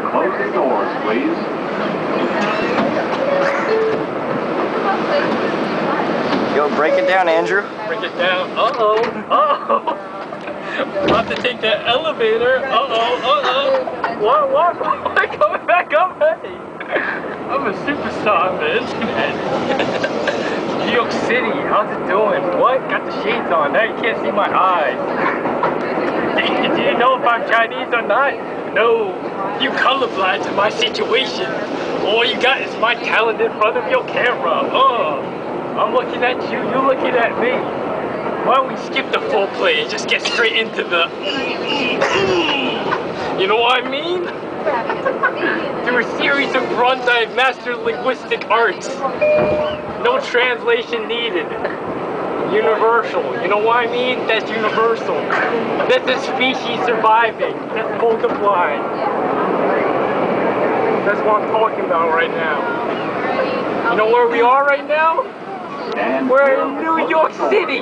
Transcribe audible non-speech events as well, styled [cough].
close the doors, please. Yo, break it down, Andrew. Break it down. Uh-oh. Uh-oh. [laughs] About to take the elevator. Uh-oh. Uh-oh. What? What? What? Coming back up? Hey. I'm a superstar, man. [laughs] New York City. How's it doing? What? Got the shades on. Now you can't see my eyes. [laughs] Do you know if I'm Chinese or not? No. You colorblind to my situation. All you got is my talent in front of your camera. Oh. I'm looking at you, you're looking at me. Why don't we skip the full play and just get straight into the... [clears throat] You know what I mean? Through a series of runs, I've mastered linguistic arts. No translation needed. Universal. You know what I mean? That's universal. That's a species surviving. That's multiplying. That's what I'm talking about right now. You know where we are right now? We're in New York City.